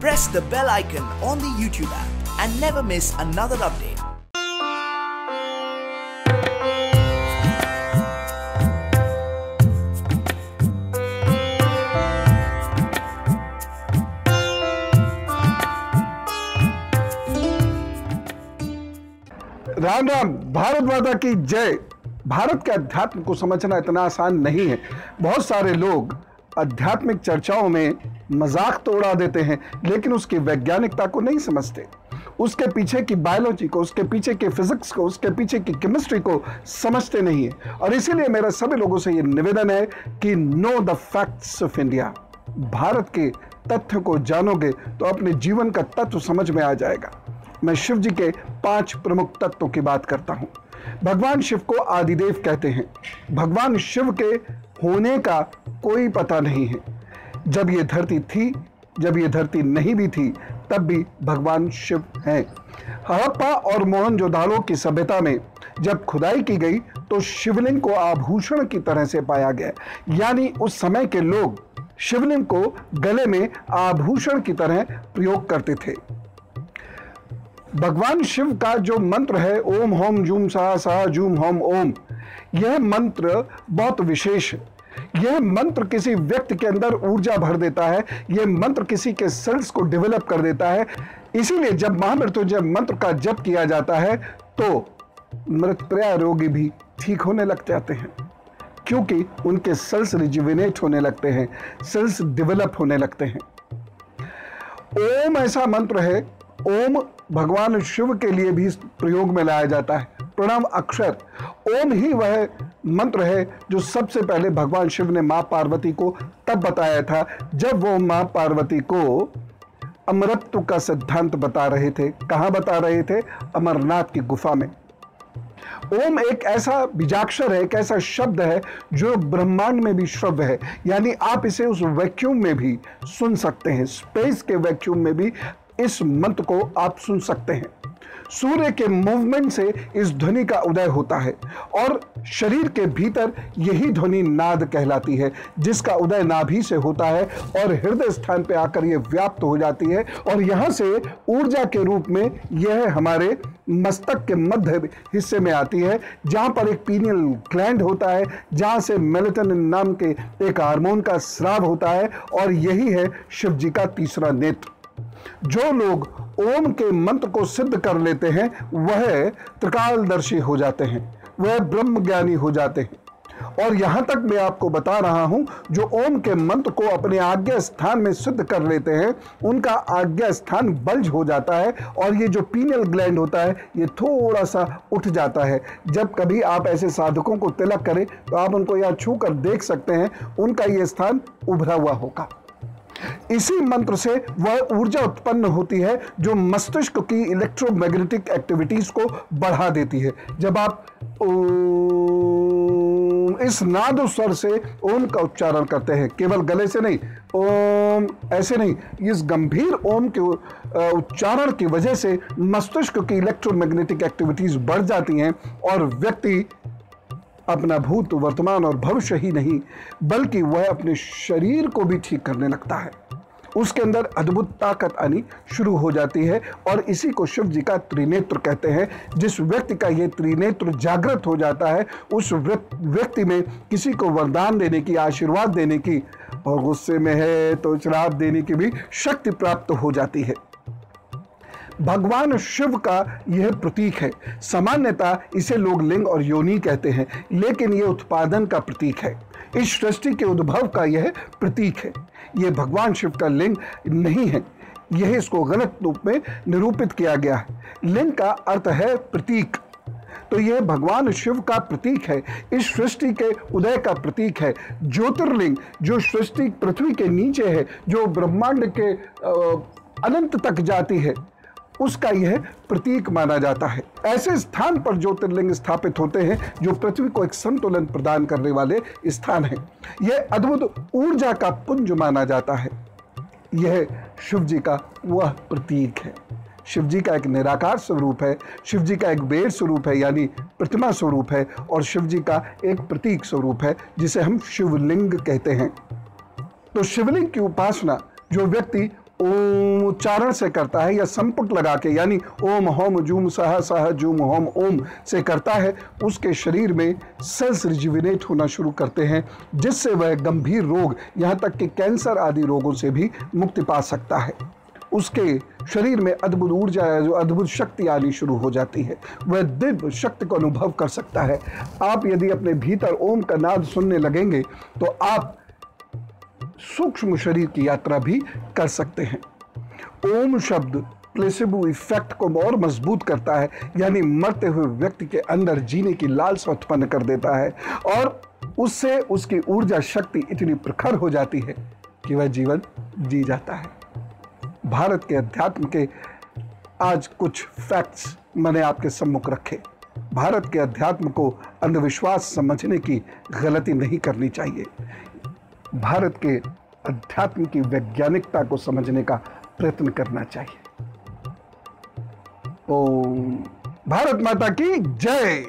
press the bell icon on the YouTube app and never miss another update. Ram Ram Bharat माता की जय भारत के अध्यात्म को समझना इतना आसान नहीं है बहुत सारे लोग आध्यात्मिक चर्चाओं में मज़ाक तो उड़ा देते हैं, लेकिन उसकी वैज्ञानिकता को नहीं समझते। उसके पीछे की बायोलॉजी को, उसके पीछे के फिजिक्स को, उसके पीछे की केमिस्ट्री को समझते नहीं है। और इसीलिए मेरा सभी लोगों से यह निवेदन है कि know the facts of India Bharat के तथ्य को जानोगे तो अपने जीवन का तत्व समझ में आ जाएगा। मैं शिव जी के पाँच प्रमुख तत्वों की बात करता हूँ। भगवान शिव को आदिदेव कहते हैं। भगवान शिव के होने का कोई पता नहीं है। जब ये धरती थी, जब ये धरती नहीं भी थी, तब भी भगवान शिव हैं। हड़प्पा और मोहनजोदाड़ो की सभ्यता में जब खुदाई की गई तो शिवलिंग को आभूषण की तरह से पाया गया। यानी उस समय के लोग शिवलिंग को गले में आभूषण की तरह प्रयोग करते थे। भगवान शिव का जो मंत्र है, ओम होम जूम सा सा जूम होम ओम, यह मंत्र बहुत विशेष है यह मंत्र किसी व्यक्ति के अंदर ऊर्जा भर देता है, यह मंत्र किसी के सेल्स को डेवलप कर देता है। इसीलिए जब महामृत्युंजय मंत्र का जप किया जाता है तो मृतप्राय रोगी भी ठीक होने लग जाते हैं, क्योंकि उनके सेल्स रिजुविनेट होने लगते हैं सेल्स डेवलप होने लगते हैं। ओम ऐसा मंत्र है, ओम भगवान शिव के लिए भी प्रयोग में लाया जाता है। प्रणाम अक्षर ओम ही वह मंत्र है जो सबसे पहले भगवान शिव ने माँ पार्वती को तब बताया था, जब वो माँ पार्वती को अमरत्व का सिद्धांत बता रहे थे। कहाँ बता रहे थे? अमरनाथ की गुफा में। ओम एक ऐसा बीजाक्षर है, एक ऐसा शब्द है जो ब्रह्मांड में भी श्रव्य है। यानी आप इसे उस वैक्यूम में भी सुन सकते हैं। स्पेस के वैक्यूम में भी इस मंत्र को आप सुन सकते हैं। सूर्य के मूवमेंट से इस ध्वनि का उदय होता है और शरीर के भीतर यही ध्वनि नाद कहलाती है, जिसका उदय नाभि से होता है और हृदय स्थान पर आकर यह व्याप्त हो जाती है और यहाँ से ऊर्जा के रूप में यह हमारे मस्तक के मध्य हिस्से में आती है, जहाँ पर एक पीनियल ग्लैंड होता है, जहाँ से मेलेटोनिन नाम के एक हार्मोन का स्राव होता है और यही है शिव जी का तीसरा नेत्र। जो लोग ओम के मंत्र को सिद्ध कर लेते हैं, वह त्रिकालदर्शी हो जाते हैं, वह ब्रह्म ज्ञानी हो जाते हैं। और यहाँ तक मैं आपको बता रहा हूँ, जो ओम के मंत्र को अपने आज्ञा स्थान में सिद्ध कर लेते हैं, उनका आज्ञा स्थान बल्ज हो जाता है, और ये जो पीनल ग्लैंड होता है, ये थोड़ा सा उठ जाता है। जब कभी आप ऐसे साधकों को तिलक करें तो आप उनको यहाँ छू कर देख सकते हैं, उनका ये स्थान उभरा हुआ होगा। इसी मंत्र से वह ऊर्जा उत्पन्न होती है, जो मस्तिष्क की इलेक्ट्रोमैग्नेटिक एक्टिविटीज़ को बढ़ा देती है। जब आप इस नाद स्वर से ओम का उच्चारण करते हैं, केवल गले से नहीं, ओम, ऐसे नहीं, इस गंभीर ओम के उच्चारण की वजह से मस्तिष्क की इलेक्ट्रोमैग्नेटिक एक्टिविटीज़ बढ़ जाती हैं और व्यक्ति अपना भूत वर्तमान और भविष्य ही नहीं, बल्कि वह अपने शरीर को भी ठीक करने लगता है। उसके अंदर अद्भुत ताकत आनी शुरू हो जाती है और इसी को शिव जी का त्रिनेत्र कहते हैं। जिस व्यक्ति का ये त्रिनेत्र जागृत हो जाता है, उस व्यक्ति में किसी को वरदान देने की, आशीर्वाद देने की और गुस्से में है तो श्राप देने की भी शक्ति प्राप्त हो जाती है। भगवान शिव का यह प्रतीक है। सामान्यता इसे लोग लिंग और योनि कहते हैं, लेकिन यह उत्पादन का प्रतीक है। इस सृष्टि के उद्भव का यह प्रतीक है। यह भगवान शिव का लिंग नहीं है। यह इसको गलत रूप में निरूपित किया गया है। लिंग का अर्थ है प्रतीक। तो यह भगवान शिव का प्रतीक है। इस सृष्टि के उदय का प्रतीक है। ज्योतिर्लिंग, जो सृष्टि पृथ्वी के नीचे है, जो ब्रह्मांड के अनंत तक जाती है। उसका यह प्रतीक माना जाता है। ऐसे स्थान पर ज्योतिर्लिंग स्थापित होते हैं, जो पृथ्वी को एक संतुलन प्रदान करने वाले स्थान है। यह अद्भुत ऊर्जा का पुंज माना जाता है। यह शिव जी का वह प्रतीक है। शिव जी का एक निराकार स्वरूप है शिव जी का एक बेर स्वरूप है, यानी प्रतिमा स्वरूप है, और शिव जी का एक प्रतीक स्वरूप है, जिसे हम शिवलिंग कहते हैं। तो शिवलिंग की उपासना जो व्यक्ति ओम उच्चारण से करता है या संपुट लगा के, यानी ओम, होम, जूम, सह सह, जूम, होम, ओम से करता है, उसके शरीर में सेल्स रिजिविनेट होना शुरू करते हैं, जिससे वह गंभीर रोग, यहाँ तक कि कैंसर आदि रोगों से भी मुक्ति पा सकता है। उसके शरीर में अद्भुत ऊर्जा है जो अद्भुत शक्ति आनी शुरू हो जाती है। वह दिव्य शक्ति को अनुभव कर सकता है। आप यदि अपने भीतर ओम का नाद सुनने लगेंगे तो आप सूक्ष्म शरीर की यात्रा भी कर सकते हैं। ओम शब्द प्लेसिबो इफ़ेक्ट को और मज़बूत करता है, यानी मरते हुए व्यक्ति के अंदर जीने की लालसा उत्पन्न कर देता है और उससे उसकी ऊर्जा शक्ति इतनी प्रखर हो जाती है कि वह जीवन जी जाता है। भारत के अध्यात्म के आज कुछ फैक्ट्स मैंने आपके सम्मुख रखे। भारत के अध्यात्म को अंधविश्वास समझने की गलती नहीं करनी चाहिए। भारत के अध्यात्म की वैज्ञानिकता को समझने का प्रयत्न करना चाहिए। ओम। भारत माता की जय।